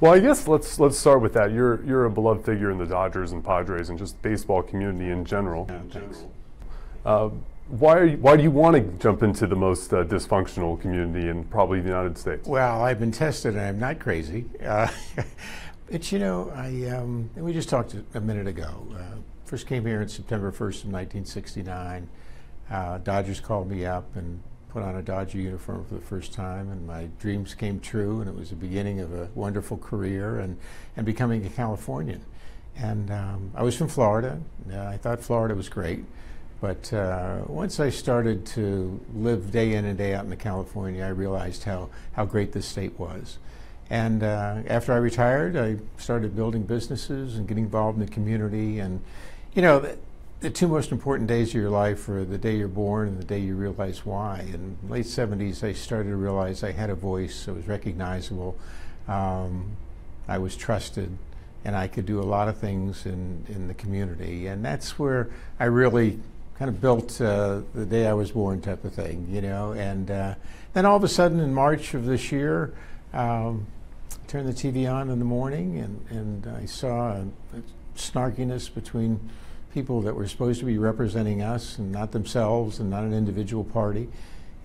Well, I guess let's let's start with that. You're you're a beloved figure in the Dodgers and Padres and just baseball community in general. Yeah, thanks. Uh, why are you, why do you want to jump into the most uh, dysfunctional community in probably the United States? Well, I've been tested and I'm not crazy. Uh, but you know, I um, we just talked a minute ago. Uh, first came here on September 1st of 1969. Uh, Dodgers called me up and put on a Dodger uniform for the first time, and my dreams came true, and it was the beginning of a wonderful career and, and becoming a Californian. And um, I was from Florida. I thought Florida was great. But uh, once I started to live day in and day out in California, I realized how, how great this state was. And uh, after I retired, I started building businesses and getting involved in the community. And, you know, the, two most important days of your life are the day you're born and the day you realize why. In late 70s, I started to realize I had a voice, I was recognizable, um, I was trusted, and I could do a lot of things in, in the community. And that's where I really kind of built uh, the day I was born type of thing, you know. And uh, then all of a sudden in March of this year, um, I turned the TV on in the morning and, and I saw a, a snarkiness between people that were supposed to be representing us and not themselves and not an individual party.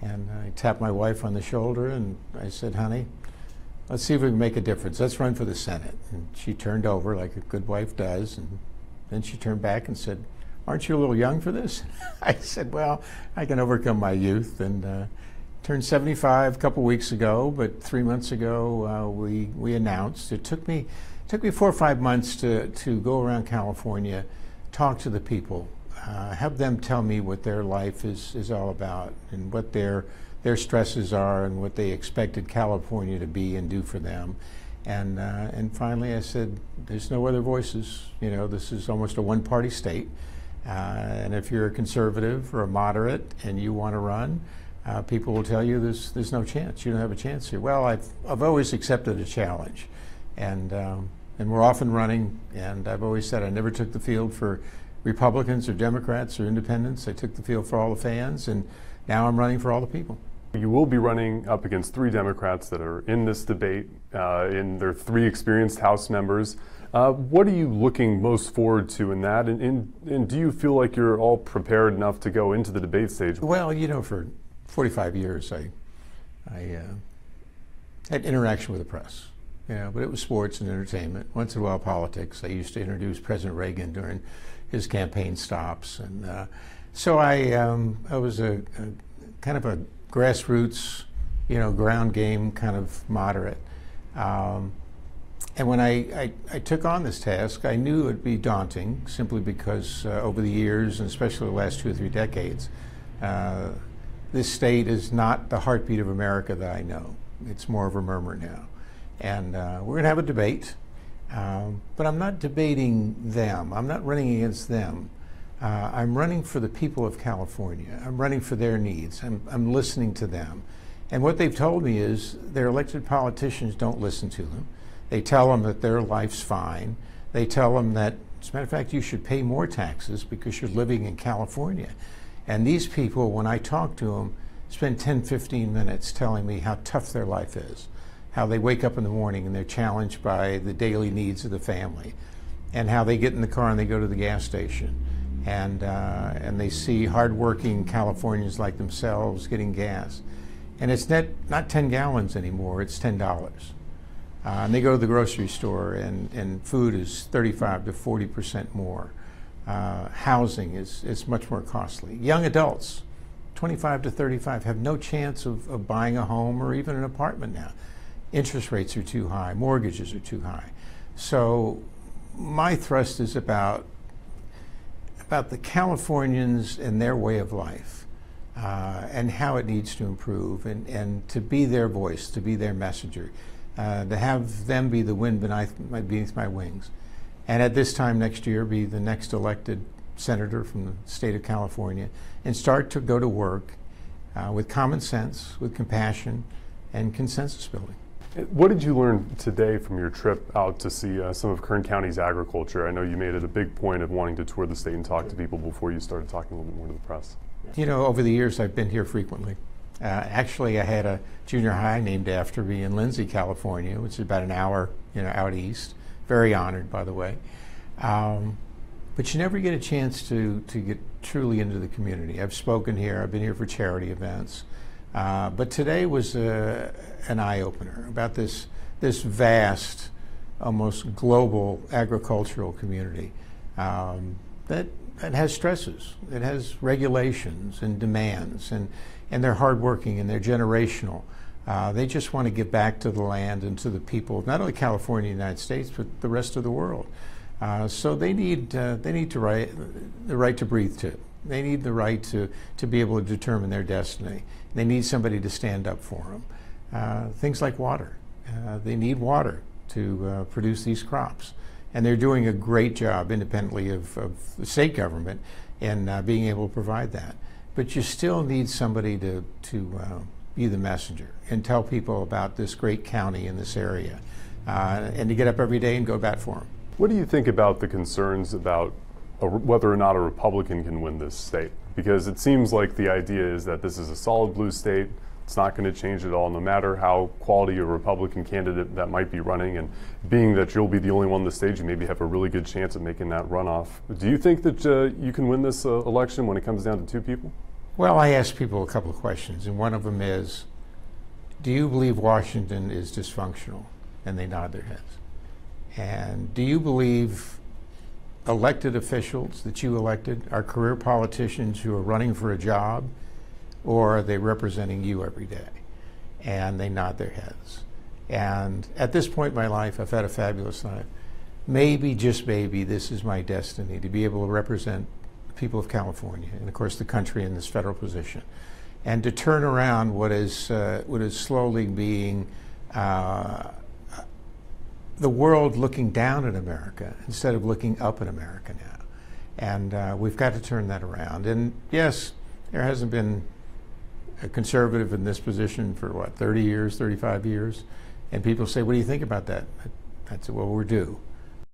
And I tapped my wife on the shoulder and I said, honey, let's see if we can make a difference. Let's run for the Senate. And she turned over like a good wife does. And then she turned back and said, aren't you a little young for this? I said, well, I can overcome my youth. And uh, turned 75 a couple weeks ago, but three months ago uh, we, we announced. It took me, took me four or five months to, to go around California, talk to the people, uh, have them tell me what their life is, is all about and what their, their stresses are and what they expected California to be and do for them. And, uh, and finally I said, there's no other voices. You know, this is almost a one-party state. Uh, and if you're a conservative or a moderate and you want to run, uh, people will tell you there's, there's no chance. You don't have a chance here. Well, I've, I've always accepted a challenge. And, um, and we're often running, and I've always said I never took the field for Republicans or Democrats or independents. I took the field for all the fans, and now I'm running for all the people. You will be running up against three Democrats that are in this debate, uh, and they're three experienced House members. Uh, what are you looking most forward to in that? And, and, and, do you feel like you're all prepared enough to go into the debate stage? Well, you know, for 45 years, I, I uh, had interaction with the press. Know, but it was sports and entertainment. Once in a while, politics. I used to introduce President Reagan during his campaign stops, and uh, so I, um, I was a, a, kind of a grassroots, you know, ground game kind of moderate. Um, and when I, I, I, took on this task, I knew it would be daunting simply because uh, over the years, and especially the last two or three decades, uh, this state is not the heartbeat of America that I know. It's more of a murmur now. And uh, we're going to have a debate, um, but I'm not debating them. I'm not running against them. Uh, I'm running for the people of California. I'm running for their needs. I'm, I'm listening to them. And what they've told me is their elected politicians don't listen to them. They tell them that their life's fine. They tell them that, as a matter of fact, you should pay more taxes because you're living in California. And these people, when I talk to them, spend 10, 15 minutes telling me how tough their life is, how they wake up in the morning and they're challenged by the daily needs of the family, and how they get in the car and they go to the gas station. And, uh, and they see hardworking Californians like themselves getting gas. And it's not, not 10 gallons anymore, it's $10. Uh, and they go to the grocery store, and, and food is 35 to 40 percent more. Uh, housing is, is much more costly. Young adults, 25 to 35, have no chance of, of buying a home or even an apartment now. Interest rates are too high, mortgages are too high. So my thrust is about about the Californians and their way of life uh, and how it needs to improve and, and to be their voice, to be their messenger uh, to have them be the wind beneath, beneath my wings. And at this time next year, be the next elected senator from the state of California and start to go to work uh, with common sense, with compassion, and consensus building. What did you learn today from your trip out to see uh, some of Kern County's agriculture? I know you made it a big point of wanting to tour the state and talk to people before you started talking a little bit more to the press. You know, over the years, I've been here frequently. Uh, actually, I had a junior high named after me in Lindsay, California, which is about an hour you know, out east. Very honored, by the way. Um, but you never get a chance to, to get truly into the community. I've spoken here, I've been here for charity events. Uh, but today was a, an eye opener about this, this vast, almost global agricultural community um, that, that has stresses, it has regulations and demands, and, and they're hardworking and they're generational. Uh, they just want to give back to the land and to the people, not only California and the United States, but the rest of the world. Uh, so they need, uh, they need to right, the right to breathe too. They need the right to, to be able to determine their destiny. They need somebody to stand up for them. Uh, things like water. Uh, they need water to uh, produce these crops. And they're doing a great job independently of, of the state government in uh, being able to provide that. But you still need somebody to, to uh, be the messenger and tell people about this great county in this area uh, and to get up every day and go bat for them. What do you think about the concerns about a, whether or not a Republican can win this state? Because it seems like the idea is that this is a solid blue state. It's not going to change at all, no matter how quality a Republican candidate that might be running. And being that you'll be the only one on the stage, you maybe have a really good chance of making that runoff. Do you think that uh, you can win this uh, election when it comes down to two people? Well, I asked people a couple of questions, and one of them is Do you believe Washington is dysfunctional? And they nod their heads. And do you believe elected officials that you elected are career politicians who are running for a job, or are they representing you every day? And they nod their heads. And at this point in my life, I've had a fabulous life. Maybe, just maybe, this is my destiny to be able to represent the people of California and, of course, the country in this federal position, and to turn around what is uh, what is slowly being uh, the world looking down at America instead of looking up at America now. And uh, we've got to turn that around. And yes, there hasn't been a conservative in this position for what, 30 years, 35 years? And people say, What do you think about that? I said, Well, we're due.